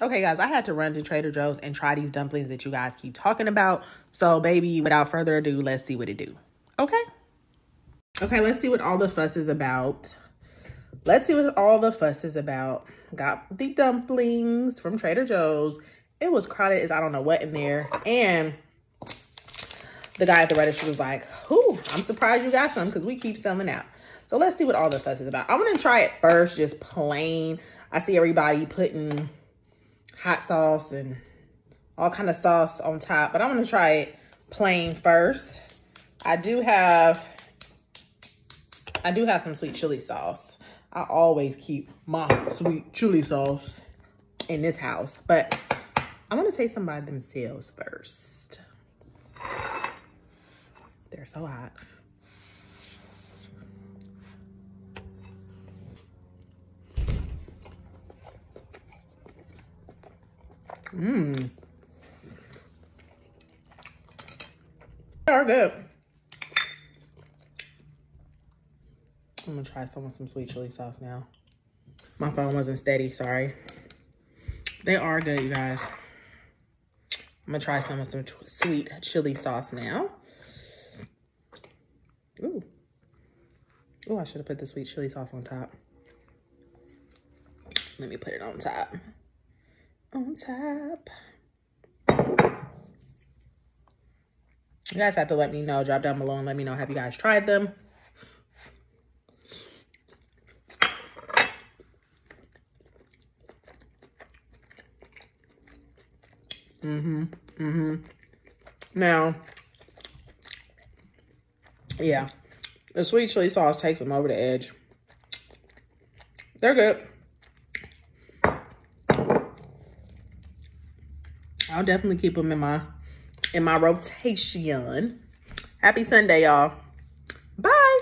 Okay, guys, I had to run to Trader Joe's and try these dumplings that you guys keep talking about. So, baby, without further ado, let's see what it do. Okay? Okay, let's see what all the fuss is about. Let's see what all the fuss is about. Got the dumplings from Trader Joe's. It was crowded as I don't know what in there. And the guy at the register was like, whew, I'm surprised you got some because we keep selling out. So let's see what all the fuss is about. I'm going to try it first, just plain. I see everybody putting hot sauce and all kind of sauce on top. But I'm going to try it plain first. I do have, I do have some sweet chili sauce. I always keep my sweet chili sauce in this house. But I want to taste them by themselves first. They're so hot. Mmm. They are good. I'm gonna try some with some sweet chili sauce now. My phone wasn't steady, sorry. They are good, you guys. I'm gonna try some with some sweet chili sauce now. Ooh. Ooh, I should have put the sweet chili sauce on top. Let me put it on top on top. You guys have to let me know. Drop down below and let me know. Have you guys tried them? Mm-hmm. Mm-hmm. Now, yeah, the sweet chili sauce takes them over the edge. They're good. I'll definitely keep them in my in my rotation. Happy Sunday, y'all. Bye.